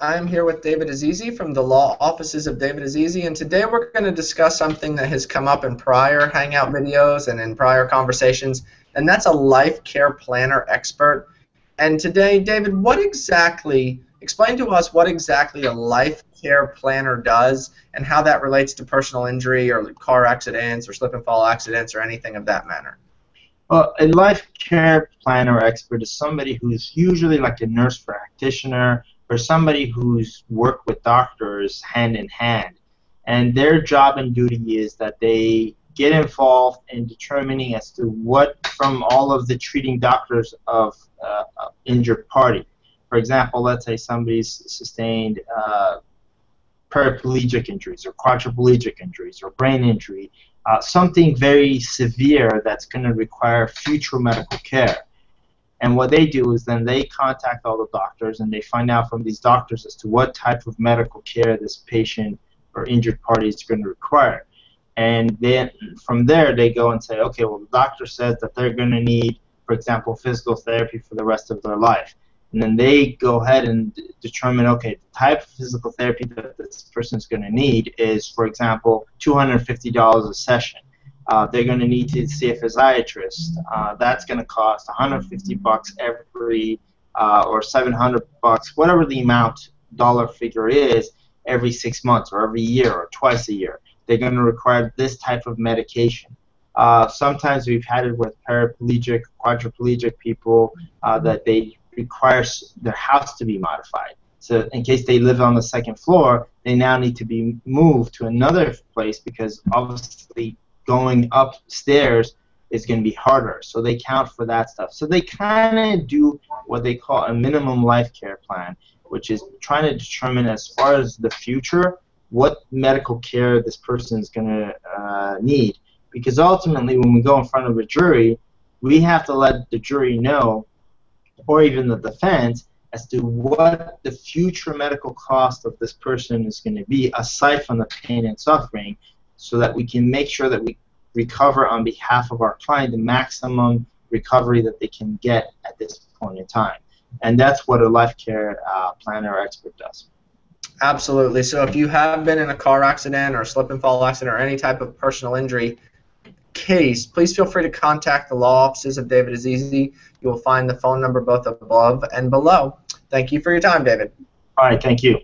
I'm here with David Azizi from the law offices of David Azizi, and today we're going to discuss something that has come up in prior Hangout videos and in prior conversations, and that's a life care planner expert. And today, David, what exactly, explain to us what exactly a life care planner does and how that relates to personal injury or car accidents or slip and fall accidents or anything of that manner. Well, a life care planner expert is somebody who's usually like a nurse practitioner or somebody who's worked with doctors hand in hand. And their job and duty is that they get involved in determining as to what from all of the treating doctors of uh, injured party. For example, let's say somebody's sustained uh, paraplegic injuries or quadriplegic injuries or brain injury, uh, something very severe that's going to require future medical care. And what they do is then they contact all the doctors and they find out from these doctors as to what type of medical care this patient or injured party is going to require. And then from there they go and say, okay, well the doctor says that they're going to need, for example, physical therapy for the rest of their life and then they go ahead and determine okay the type of physical therapy that this person is going to need is for example $250 a session uh, they're going to need to see a physiatrist. Uh, that's going to cost 150 bucks every uh, or 700 bucks whatever the amount dollar figure is every six months or every year or twice a year. They're going to require this type of medication. Uh, sometimes we've had it with paraplegic, quadriplegic people uh, that they requires their house to be modified. So in case they live on the second floor, they now need to be moved to another place because obviously going upstairs is going to be harder. So they count for that stuff. So they kind of do what they call a minimum life care plan, which is trying to determine as far as the future what medical care this person is going to uh, need. Because ultimately, when we go in front of a jury, we have to let the jury know or even the defense as to what the future medical cost of this person is going to be aside from the pain and suffering so that we can make sure that we recover on behalf of our client the maximum recovery that they can get at this point in time. And that's what a life care uh, planner or expert does. Absolutely. So if you have been in a car accident or a slip and fall accident or any type of personal injury, case, please feel free to contact the law offices of David Azizi. You will find the phone number both above and below. Thank you for your time, David. All right, thank you.